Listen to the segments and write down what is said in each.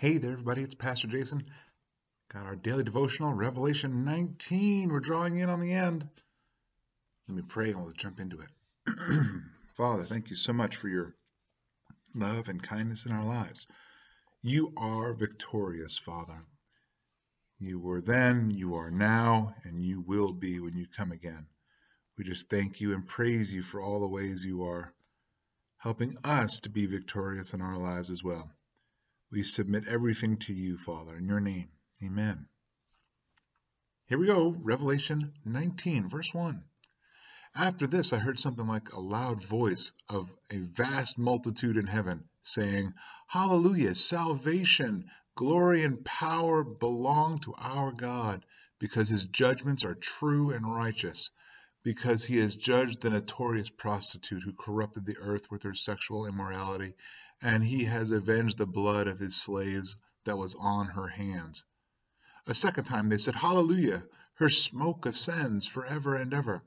Hey there, everybody. It's Pastor Jason. Got our daily devotional, Revelation 19. We're drawing in on the end. Let me pray and we'll jump into it. Father, thank you so much for your love and kindness in our lives. You are victorious, Father. You were then, you are now, and you will be when you come again. We just thank you and praise you for all the ways you are helping us to be victorious in our lives as well. We submit everything to you, Father, in your name. Amen. Here we go, Revelation 19, verse 1. After this, I heard something like a loud voice of a vast multitude in heaven saying, Hallelujah! Salvation, glory, and power belong to our God, because his judgments are true and righteous, because he has judged the notorious prostitute who corrupted the earth with her sexual immorality and he has avenged the blood of his slaves that was on her hands. A second time they said, Hallelujah! Her smoke ascends forever and ever.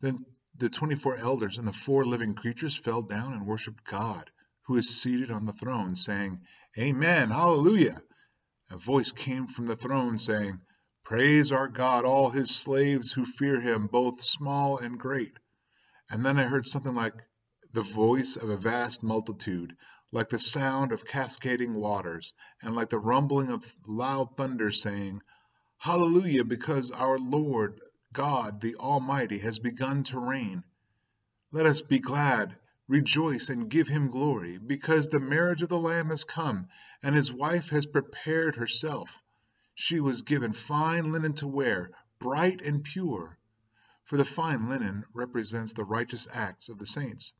Then the twenty four elders and the four living creatures fell down and worshipped God, who is seated on the throne, saying, Amen, Hallelujah! A voice came from the throne saying, Praise our God, all his slaves who fear him, both small and great. And then I heard something like the voice of a vast multitude, like the sound of cascading waters, and like the rumbling of loud thunder, saying, Hallelujah, because our Lord God the Almighty has begun to reign. Let us be glad, rejoice, and give him glory, because the marriage of the Lamb has come, and his wife has prepared herself. She was given fine linen to wear, bright and pure. For the fine linen represents the righteous acts of the saints.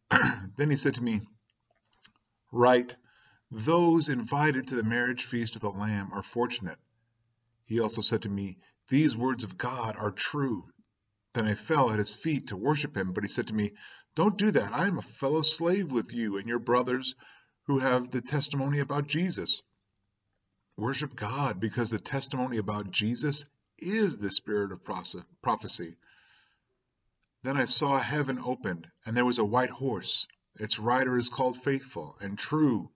then he said to me, Write, those invited to the marriage feast of the Lamb are fortunate. He also said to me, These words of God are true. Then I fell at his feet to worship him, but he said to me, Don't do that. I am a fellow slave with you and your brothers who have the testimony about Jesus. Worship God because the testimony about Jesus is the spirit of prophecy. Then I saw heaven opened, and there was a white horse. Its rider is called Faithful and True,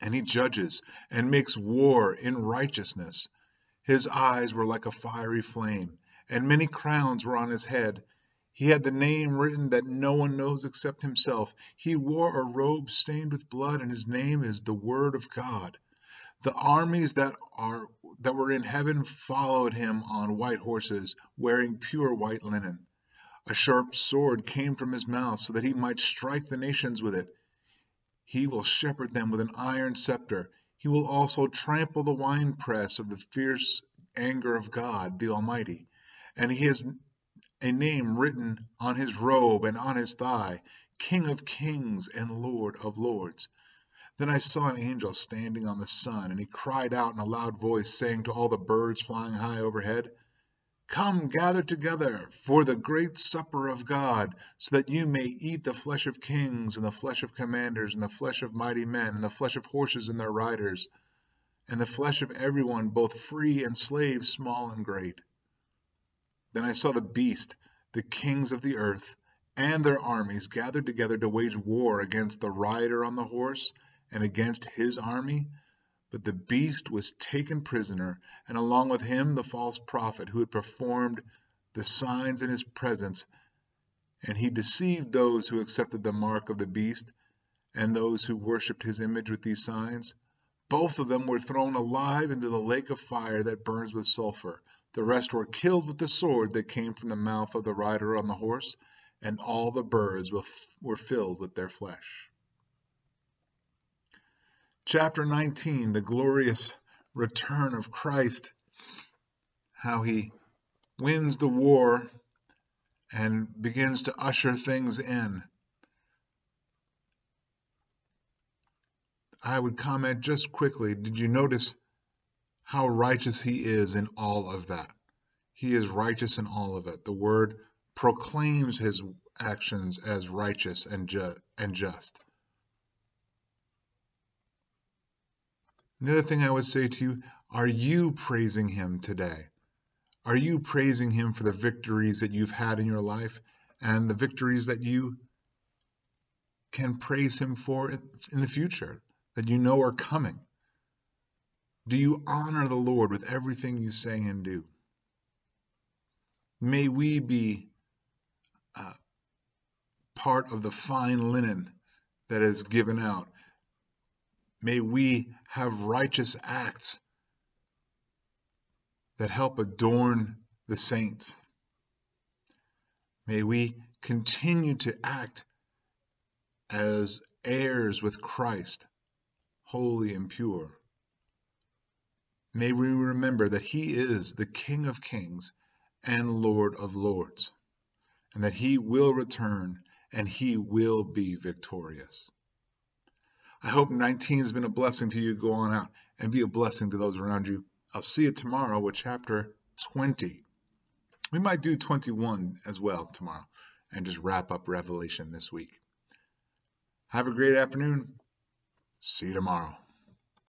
and he judges and makes war in righteousness. His eyes were like a fiery flame, and many crowns were on his head. He had the name written that no one knows except himself. He wore a robe stained with blood, and his name is the Word of God. The armies that are that were in heaven followed him on white horses, wearing pure white linen. A sharp sword came from his mouth, so that he might strike the nations with it. He will shepherd them with an iron scepter. He will also trample the winepress of the fierce anger of God the Almighty. And he has a name written on his robe and on his thigh King of Kings and Lord of Lords. Then I saw an angel standing on the sun, and he cried out in a loud voice, saying to all the birds flying high overhead, Come, gather together for the great supper of God, so that you may eat the flesh of kings, and the flesh of commanders, and the flesh of mighty men, and the flesh of horses and their riders, and the flesh of everyone, both free and slave, small and great. Then I saw the beast, the kings of the earth, and their armies gathered together to wage war against the rider on the horse, and against his army. But the beast was taken prisoner, and along with him the false prophet who had performed the signs in his presence, and he deceived those who accepted the mark of the beast and those who worshipped his image with these signs. Both of them were thrown alive into the lake of fire that burns with sulphur. The rest were killed with the sword that came from the mouth of the rider on the horse, and all the birds were filled with their flesh. Chapter 19 The glorious return of Christ, how he wins the war and begins to usher things in. I would comment just quickly did you notice how righteous he is in all of that? He is righteous in all of it. The word proclaims his actions as righteous and, ju- and just. The other thing I would say to you are you praising Him today? Are you praising Him for the victories that you've had in your life and the victories that you can praise Him for in the future that you know are coming? Do you honor the Lord with everything you say and do? May we be uh, part of the fine linen that is given out. May we have righteous acts that help adorn the saint. May we continue to act as heirs with Christ, holy and pure. May we remember that He is the King of kings and Lord of lords, and that He will return and He will be victorious. I hope 19 has been a blessing to you. Go on out and be a blessing to those around you. I'll see you tomorrow with chapter 20. We might do 21 as well tomorrow and just wrap up Revelation this week. Have a great afternoon. See you tomorrow.